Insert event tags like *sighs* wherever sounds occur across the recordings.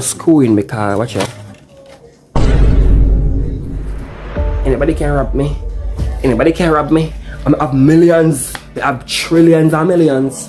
screwing because watch out. Anybody can rob me. Anybody can rob me. I have millions. I have trillions and millions.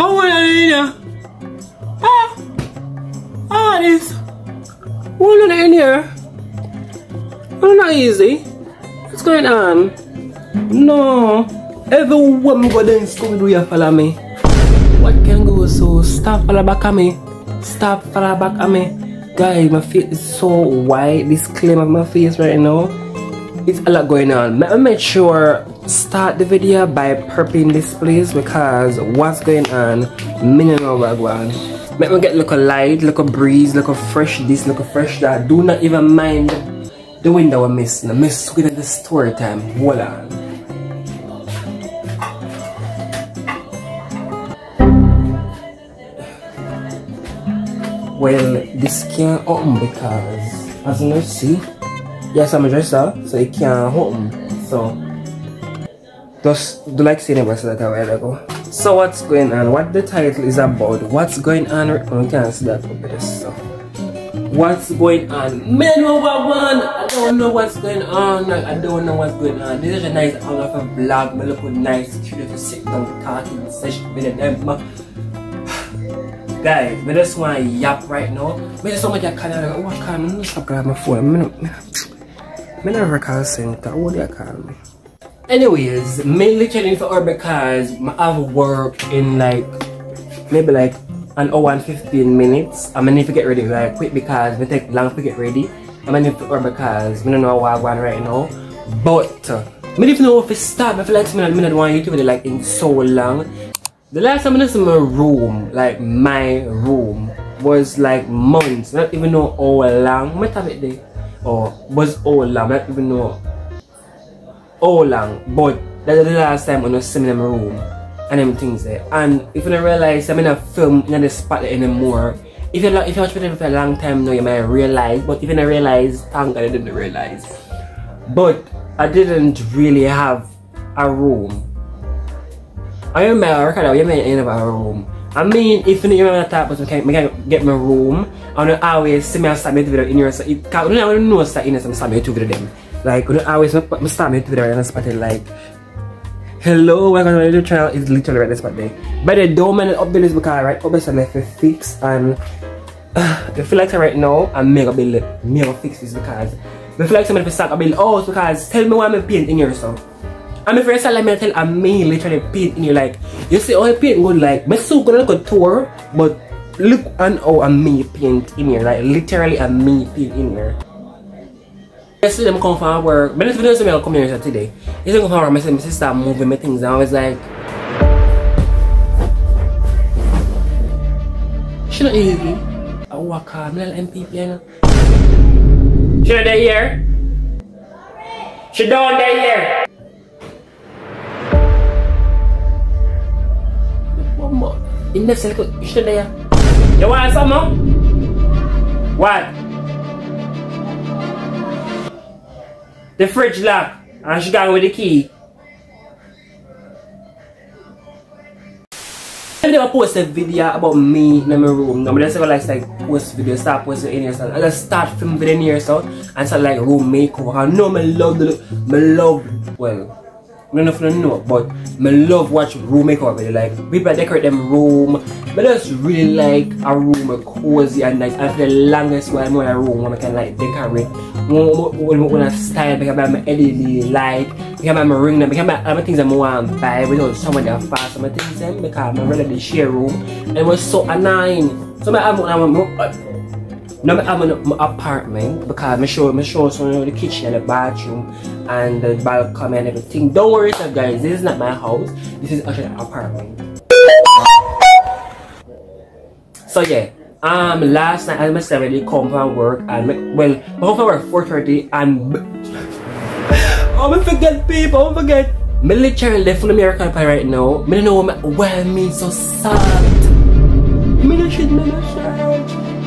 Oh? Ah! Ah, this. Are in here? Oh, not easy. What's going on? No. Every woman go down school do you follow me? What can go so? Stop follow back at me. Stop follow back at me. Guys, my face is so white. This claim of my face right now. It's a lot going on. Me make sure start the video by prepping this place because what's going on, know what Let me get look a light, look a breeze, look a fresh this, look a fresh that. Do not even mind the window I miss. I miss with the story time. On. Well, this can't open because as you can see, yes I'm a dresser, so it can't open. So just do like it that a while ago. Oh. So what's going on? What the title is about? What's going on? Oh, you can't see that for this. So what's going on? Men over one. I don't know what's going on. I don't know what's going on. This is a nice angle of a vlog. Me look nice. Cute to sit down talking session with them. *sighs* Guys, I just want to yap right now. Oh, I just want to call you. Oh, me. I'm stop grabbing my phone. I'm not a record center. What do you call me? Anyways, mainly chilling for her because I have work in like maybe like an hour and 15 minutes. I'm gonna need to get ready like quick because it take long to get ready. I'm gonna need to her because I don't know what I want right now. But I don't even know if it's start. I feel like I'm not want YouTube like in so long. The last time I was in my room, like my room, was like months. I don't even know how long. What time it day? Or was all long? I don't even know how long, but that's the last time when I was in my room and them things there. And if you don't realize I'm in a film in the spotlight anymore, if you if you watch it for a long time now, you might realize. But if you don't realize, thank God I didn't realize. But I didn't really have a room. I remember I record you might have a room. I mean, if you remember that type of can, can get my room, and I always see me start my video in here, so it can't, I don't know start in some my video them. Like, I always start my video and I spotted like, Hello, welcome to my YouTube channel. It's literally right this spot there. But the don't mind update this because right up there left fix and uh, I feel like right now I'm mega build mega fix this because I feel like somebody to start a build oh because tell me why I'm paint in here so. And my first time I tell I'm me literally paint in here like you see oh, paint good like my so gonna look a tour but look and oh I'm me paint in here like literally I'm me paint in here. Yesterday I come from work, but this video is me come here today. Yesterday I come from my sister moving my things and I was like She not easy. I walk hard, little MPP you know. She not there here? She down there here. One more. In the circle, she not there. You want something? What? The fridge lock. And she got with the key. I never post a video about me in my room. No, but just like, like post video, start posting in. So I just start filming in here so and start like room makeover. I know I love the look. I love well I don't know but I love watch room makeover video. Like people decorate them room. But I just really like a room a cozy and nice. And for the longest while I'm in a room when I can like decorate. When, when when I style, I have my LED light, I have my ring, I have things I want to buy without someone that fast. Some things them because I'm really the share room. And it was so annoying. So I have now I'm in my apartment because I show I show some of the kitchen and the bathroom and the balcony and everything. Don't worry so guys, this is not my house. This is actually an apartment. So yeah, Um, last night I must already come from work and well, I come from work 4:30 and oh, *laughs* I forget people, I forget. Me literally left from American Pie right now. Me don't know what well me so sad. Me not shit, me not shit.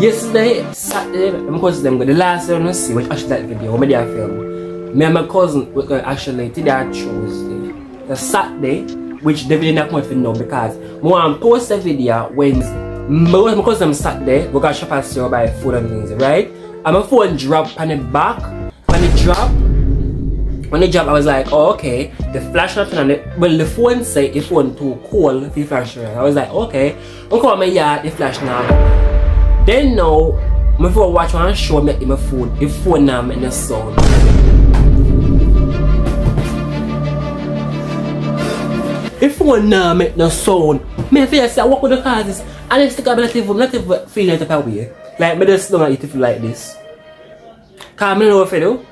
Yesterday, Saturday, my cousin them the last one I see which actually that video. Me I film? Me and my cousin we going actually today on Tuesday, the Saturday, which the video not come out know because when I to post the video when my, cousin sat there, we got shop and store buy food and things, right? And my phone dropped on the back, when it dropped, when it dropped, I was like, oh, okay, the flash not on it. Well, the phone say the phone too cold you flash. I was like, okay, I'm come my yard, the flash now. Then now, my phone watch one show me my phone, the phone now make the sound. If phone now make no sound, me feel say what could the causes? And it's the I'm not even, not feeling type of way. Like, me just don't eat it if like this. Cause I know what I do.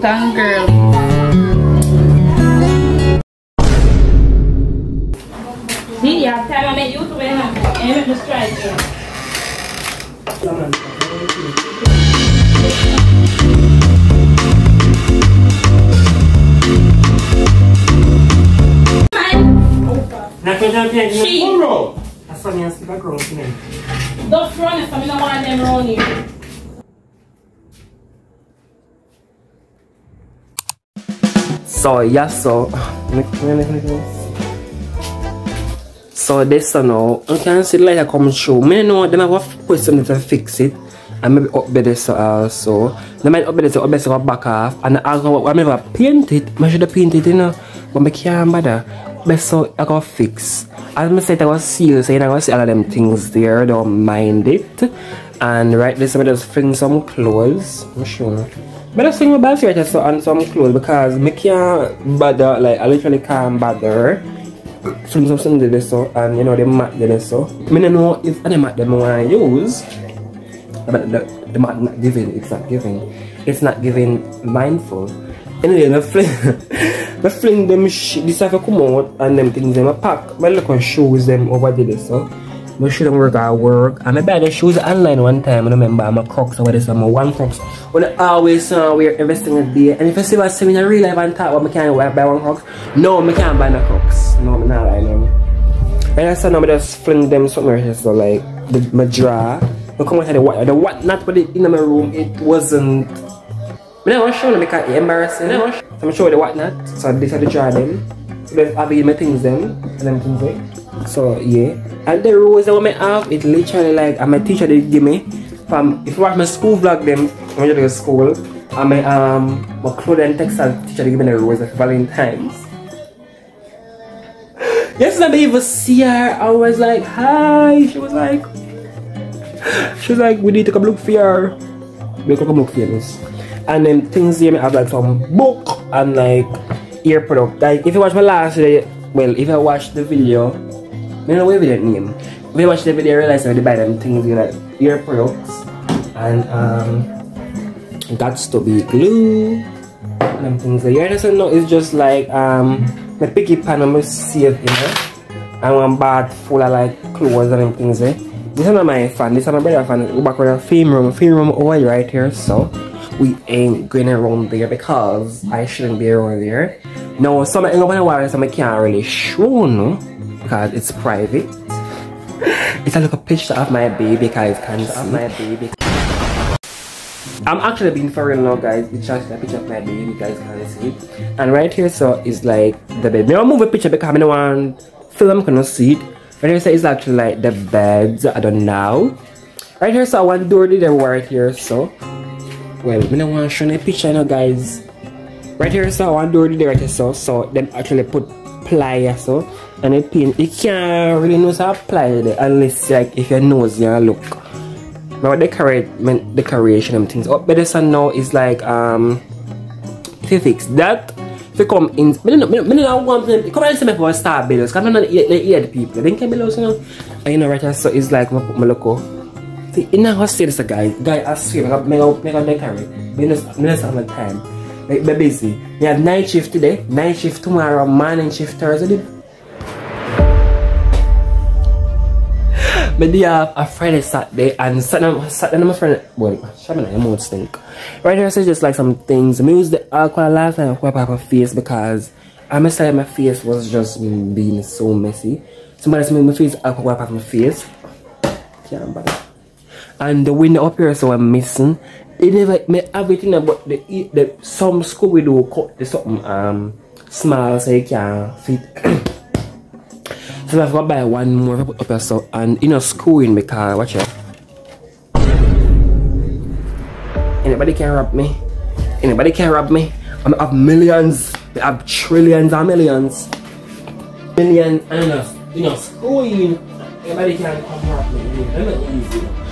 Putang girl. See, you have time I make YouTube and I make the strike here. Nothing, nothing, She. nothing. That's what I'm saying. Background, you know. Don't run it, I don't want them around here. So yeah, so so this you know, you can see the light come through. Me know them have a question to fix it. And maybe upgrade this also. Uh, they might upgrade this upgrade this back off. And I go I never paint it. I should have painted you know. But I can't bother. But so I got fix. As I said I was so you know I see all of them things there, don't mind it. And right this I just bring some clothes. I'm sure. But I swing my basket right so on some clothes because I can't bother, like I literally can't bother. From some something did this so and you know the mat did this so. I don't know if any mat them I use. But the, the mat not giving, it's not giving. It's not giving mindful. Anyway, I fling, I fling them shit, this to come out and them things them I pack. My look on shoes them over there so. I should them work at work. And I buy the shoes online one time. I remember I'm a Crocs over this. I'm a one Crocs. When I always uh, wear investing a day. And if I see what I in a real life and talk about I can't buy one Crocs. No, I can't buy no Crocs. No, I'm not lying. No. And I said, no, I just fling them somewhere here. So like the, my drawer. I come out of the what the what not put it in my room. It wasn't. I never show them because it's embarrassing. So I'm show the what not. So this are the drawer them. Then I be my things them and them things like. So yeah. And the rules that we have, it literally like and my teacher did give me from if you watch my school vlog them when you go to school and my um my clothing textile teacher did give me the rules of Valentine's. Yesterday I even see her, I was like, hi. She was like she was like, we need to come look for her. We come look for this. And then things here, I have like some book and like ear product. Like if you watch my last video, well, if I watch the video, Don't know what video name. If you watch the video, realize I buy them things you like ear products and um that's to be glue and them things there. You understand? No, it's just like um my picky pan I'm save in it. And one bag full of like clothes and them things there. This is not my fan, this is my brother fan. Go back with a film room, film room over right here, so we ain't going around there because I shouldn't be around there. No, some I going to worry, some I can't really show no because it's private. *laughs* It's a little picture of my baby guys can see my baby. I'm actually being for real now guys. It's just a picture of my baby you guys can see. it. And right here so is like the bed. Now move a picture because I don't want film cannot see it. Right here so it's actually like the beds I don't know. Right here so one door did right here so well I don't want to show you a picture now guys. Right here so one door did right here so so them actually put apply so. And it paint you can't really know how to apply unless like if your nose you look. But decorate decoration and things. Up better sun now is like um to fix that to come in I don't I don't want to come and see me for start bills because I don't hear the people. They can below you know and you know right here so it's like my, my look see in the hostel this a guy guy I swear I make make a decorate. Minutes minutes of time like be busy we have night shift today night shift tomorrow morning shift Thursday But yeah, a Friday, Saturday, and Saturday, Saturday, my friend, well, Shabana, your mood stink. Right here, so just like some things. I use the alcohol last time I wipe up my face because I must say my face was just being so messy. Somebody made my face alcohol wipe off my face. Bother. And the window up here, so I'm missing. It never made everything about the, the some school we do cut the something um small so you can fit. *coughs* So I've got to buy one more here so and you know my car, watch it. Anybody can rob me. Anybody can rob me. I have millions. I have trillions and millions. Millions and you know, you know screwing. Anybody can come rob me. It's not easy.